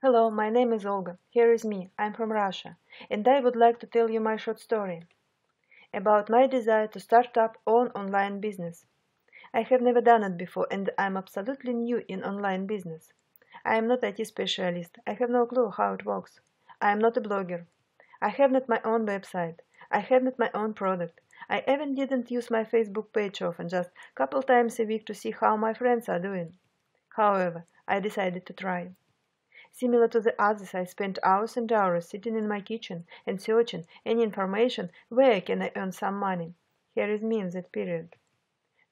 Hello, my name is Olga. Here is me. I'm from Russia, and I would like to tell you my short story about my desire to start up own online business. I have never done it before and I'm absolutely new in online business. I am not IT specialist. I have no clue how it works. I am not a blogger. I have not my own website. I have not my own product. I even didn't use my Facebook page often, just couple times a week to see how my friends are doing. However, I decided to try. Similar to the others, I spent hours and hours sitting in my kitchen and searching any information where can I earn some money. Here is me in that period.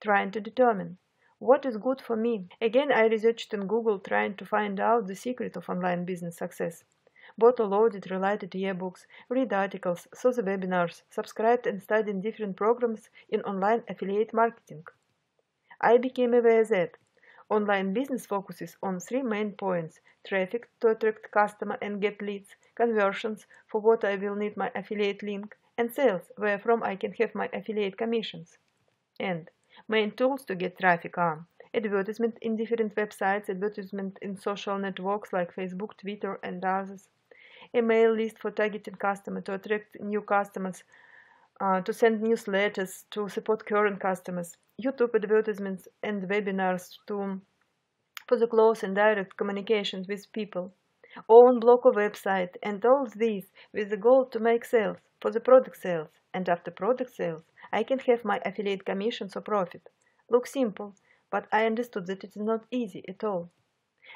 Trying to determine what is good for me. Again, I researched on Google trying to find out the secret of online business success. Bought or loaded related yearbooks, read articles, saw the webinars, subscribed and studied different programs in online affiliate marketing. I became aware that Online business focuses on three main points traffic to attract customer and get leads, conversions for what I will need my affiliate link, and sales wherefrom I can have my affiliate commissions. And main tools to get traffic are advertisement in different websites, advertisement in social networks like Facebook, Twitter, and others, email list for targeting customer to attract new customers, uh, to send newsletters to support current customers, YouTube advertisements and webinars to for the close and direct communications with people, own blog or website, and all these with the goal to make sales for the product sales, and after product sales, I can have my affiliate commissions or profit. Looks simple, but I understood that it is not easy at all.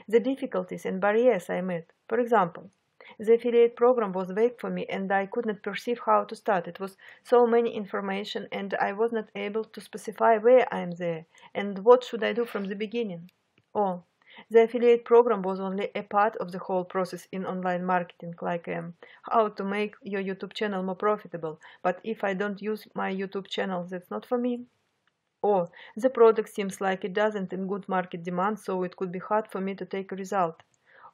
The difficulties and barriers I met, for example, the affiliate program was vague for me and I could not perceive how to start. It was so many information and I was not able to specify where I am there and what should I do from the beginning. Oh, the affiliate program was only a part of the whole process in online marketing, like um, how to make your YouTube channel more profitable. But if I don't use my YouTube channel, that's not for me. Or the product seems like it doesn't in good market demand, so it could be hard for me to take a result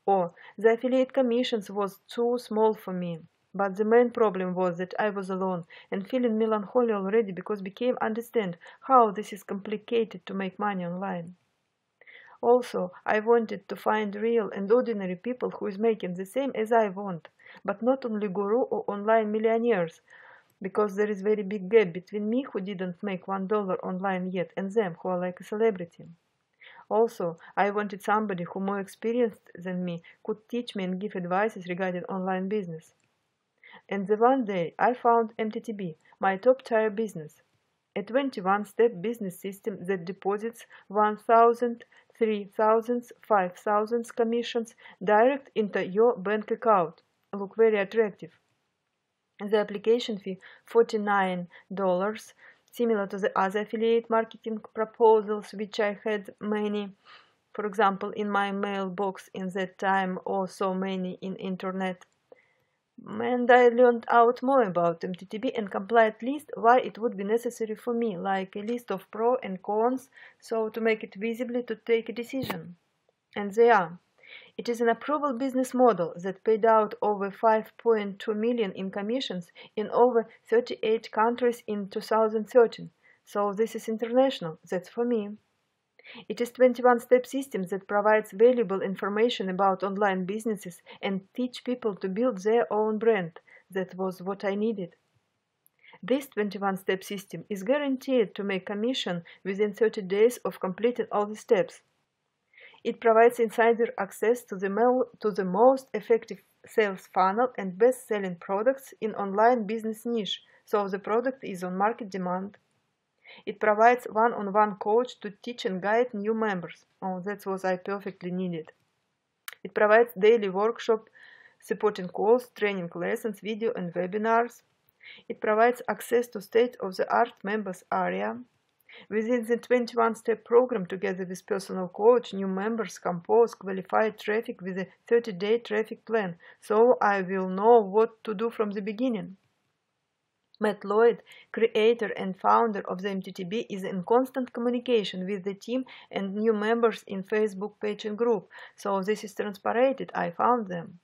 or the affiliate commissions was too small for me. But the main problem was that I was alone and feeling melancholy already because became understand how this is complicated to make money online. Also, I wanted to find real and ordinary people who is making the same as I want, but not only guru or online millionaires, because there is very big gap between me who didn't make one dollar online yet and them who are like a celebrity. Also, I wanted somebody who more experienced than me could teach me and give advices regarding online business. And the one day I found MTTB, my top tier business, a 21-step business system that deposits 1,000, 3,000, 5,000 commissions direct into your bank account. Look very attractive. The application fee $49 similar to the other affiliate marketing proposals which I had many, for example, in my mailbox in that time or so many in internet. And I learned out more about MTTB and complete list why it would be necessary for me, like a list of pros and cons, so to make it visibly to take a decision. And they are. It is an approval business model that paid out over 5.2 million in commissions in over 38 countries in 2013. So this is international. That's for me. It is 21-step system that provides valuable information about online businesses and teach people to build their own brand. That was what I needed. This 21-step system is guaranteed to make commission within 30 days of completing all the steps. It provides insider access to the, to the most effective sales funnel and best-selling products in online business niche, so the product is on market demand. It provides one-on-one -on -one coach to teach and guide new members. Oh, that was I perfectly needed. It provides daily workshop, supporting calls, training lessons, video and webinars. It provides access to state-of-the-art members area, Within the 21-step program, together with personal coach, new members compose qualified traffic with a 30-day traffic plan, so I will know what to do from the beginning. Matt Lloyd, creator and founder of the MTTB, is in constant communication with the team and new members in Facebook page and group, so this is transparent. I found them.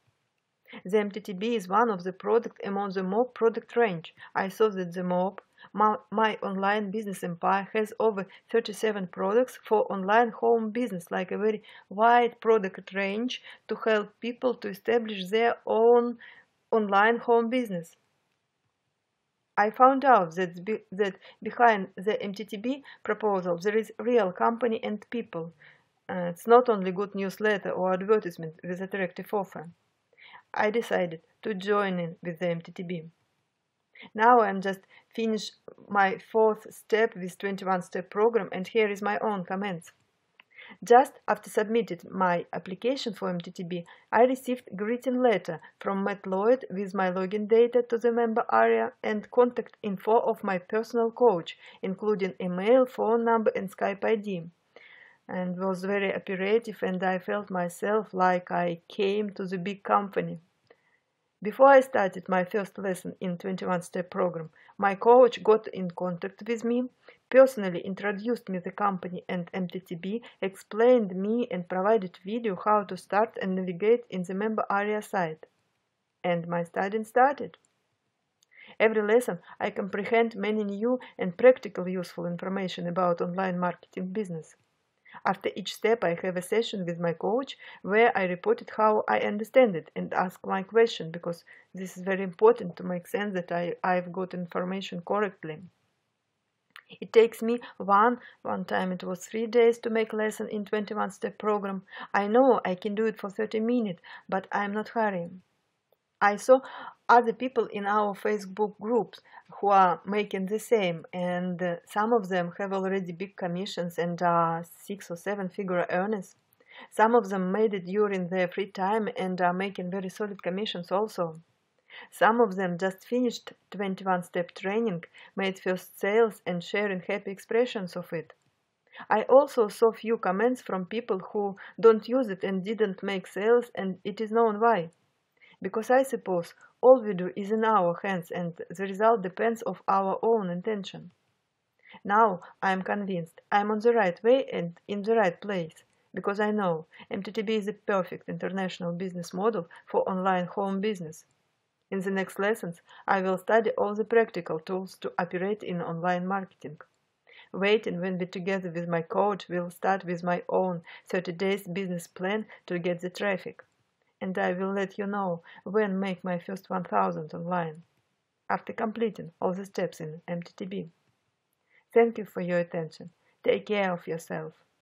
The MTTB is one of the product among the MOBE product range. I saw that the MOBE My, my, online business empire has over 37 products for online home business, like a very wide product range to help people to establish their own online home business. I found out that, be, that behind the MTTB proposal there is real company and people. Uh, it's not only good newsletter or advertisement with attractive offer. I decided to join in with the MTTB. Now I'm just finished my fourth step with 21 step program and here is my own comments. Just after submitted my application for MTTB, I received greeting letter from Matt Lloyd with my login data to the member area and contact info of my personal coach, including email, phone number and Skype ID. And was very operative and I felt myself like I came to the big company. Before I started my first lesson in 21 step program, my coach got in contact with me, personally introduced me the company and MTTB, explained me and provided video how to start and navigate in the member area site. And my studying started. Every lesson I comprehend many new and practical useful information about online marketing business. After each step, I have a session with my coach where I reported how I understand it and ask my question because this is very important to make sense that I, I've got information correctly. It takes me one, one time it was three days to make lesson in 21 step program. I know I can do it for 30 minutes, but I'm not hurrying. I saw other people in our Facebook groups who are making the same, and uh, some of them have already big commissions and are six or seven figure earners. Some of them made it during their free time and are making very solid commissions also. Some of them just finished 21 step training, made first sales, and sharing happy expressions of it. I also saw few comments from people who don't use it and didn't make sales, and it is known why because I suppose all we do is in our hands and the result depends of our own intention. Now I am convinced I am on the right way and in the right place, because I know MTTB is the perfect international business model for online home business. In the next lessons, I will study all the practical tools to operate in online marketing. Waiting when we together with my coach will start with my own 30 days business plan to get the traffic and I will let you know when make my first 1000 online, after completing all the steps in MTTB. Thank you for your attention. Take care of yourself.